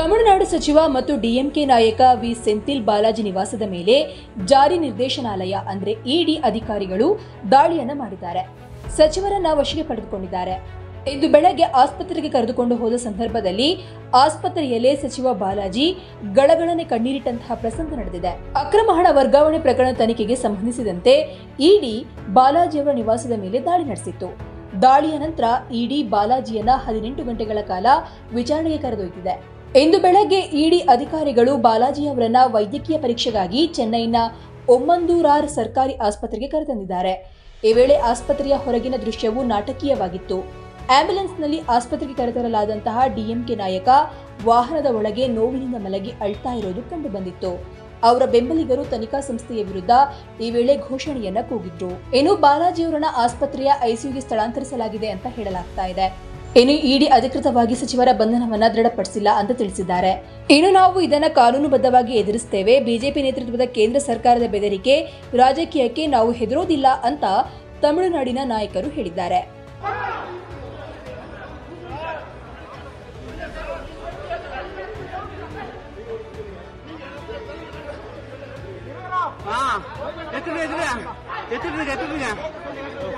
ತಮಿಳುನಾಡು ಸಚಿವ ಮತ್ತು ಡಿಎಂಕೆ ನಾಯಕ ವಿ. ಸೆಂಥಿಲ್ ಬಾಲಾಜಿ ನಿವಾಸದ ಮೇಲೆ ಜಾರಿ ನಿರ್ದೇಶನಾಲಯ, ಅಂದ್ರೆ ಇಡಿ ಅಧಿಕಾರಿಗಳು ದಾಳಿಯನ್ನ ಮಾಡಿದ್ದಾರೆ. ಸಚಿವರನ್ನ ವಶಕ್ಕೆ ಪಡೆದುಕೊಂಡಿದ್ದಾರೆ. ಇಂದು ಬೆಳಗ್ಗೆ ಆಸ್ಪತ್ರೆಗೆ ಕರೆದುಕೊಂಡು ಹೋದ ಸಂದರ್ಭದಲ್ಲಿ ಆಸ್ಪತ್ರೆಯಲ್ಲೇ ಸಚಿವ ಬಾಲಾಜಿ ಗಳಗಳನೆ ಕಣ್ಣೀರಿಟ್ಟಂತಹ ಪ್ರಸಂಗ ನಡೆದಿದೆ. ಅಕ್ರಮ ಹಣ ವರ್ಗಾವಣೆ ಪ್ರಕರಣ ತನಿಖೆಗೆ ಸಂಬಂಧಿಸಿದಂತೆ ಇಡಿ ಬಾಲಾಜಿಯವರ ನಿವಾಸದ ಮೇಲೆ ದಾಳಿ ನಡೆಸಿತ್ತು. ದಾಳಿಯ ನಂತರ ಇಡಿ ಬಾಲಾಜಿಯನ್ನ ಹದಿನೆಂಟು ಗಂಟೆಗಳ ಕಾಲ ವಿಚಾರಣೆಗೆ ಕರೆದೊಯ್ದಿದೆ. ಇಂದು ಬೆಳಗ್ಗೆ ಇಡಿ ಅಧಿಕಾರಿಗಳು ಬಾಲಾಜಿ ಅವರನ್ನ ವೈದ್ಯಕೀಯ ಪರೀಕ್ಷೆಗಾಗಿ ಚೆನ್ನೈನ ಒಮ್ಮಂದೂರಾರ್ ಸರ್ಕಾರಿ ಆಸ್ಪತ್ರೆಗೆ ಕರೆತಂದಿದ್ದಾರೆ. ಈ ವೇಳೆ ಆಸ್ಪತ್ರೆಯ ಹೊರಗಿನ ದೃಶ್ಯವು ನಾಟಕೀಯವಾಗಿತ್ತು. ಆಂಬ್ಯುಲೆನ್ಸ್ನಲ್ಲಿ ಆಸ್ಪತ್ರೆಗೆ ಕರೆತರಲಾದಂತಹ ಡಿಎಂಕೆ ನಾಯಕ ವಾಹನದ ಒಳಗೆ ನೋವಿನಿಂದ ಮಲಗಿ ಅಳ್ತಾ ಇರೋದು ಕಂಡುಬಂದಿತ್ತು. ಅವರ ಬೆಂಬಲಿಗರು ತನಿಖಾ ಸಂಸ್ಥೆಯ ವಿರುದ್ಧ ಈ ವೇಳೆ ಘೋಷಣೆಯನ್ನ ಕೂಗಿದ್ರು. ಇನ್ನು ಬಾಲಾಜಿಯವರನ್ನ ಆಸ್ಪತ್ರೆಯ ಐಸಿಯುಗೆ ಸ್ಥಳಾಂತರಿಸಲಾಗಿದೆ ಅಂತ ಹೇಳಲಾಗ್ತಾ ಇದೆ. ಇನ್ನು ಇಡಿ ಅಧಿಕೃತವಾಗಿ ಸಚಿವರ ಬಂಧನವನ್ನು ದೃಢಪಡಿಸಿಲ್ಲ ಅಂತ ತಿಳಿಸಿದ್ದಾರೆ. ಇನ್ನು ನಾವು ಇದನ್ನ ಕಾನೂನುಬದ್ಧವಾಗಿ ಎದುರಿಸುತ್ತೇವೆ ಬಿಜೆಪಿ ನೇತೃತ್ವದ ಕೇಂದ್ರ ಸರ್ಕಾರದ ಬೆದರಿಕೆ ರಾಜಕೀಯಕ್ಕೆ ನಾವು ಹೆದರೋದಿಲ್ಲ ಅಂತ ತಮಿಳುನಾಡಿನ ನಾಯಕರು ಹೇಳಿದ್ದಾರೆ. ಎತ್ತಿಡ್ರಿ ಎತ್ತಿಡ್ರಿ ಎತ್ತಿಡ್ರಿ ಎತ್ತಿಡ್ರಿ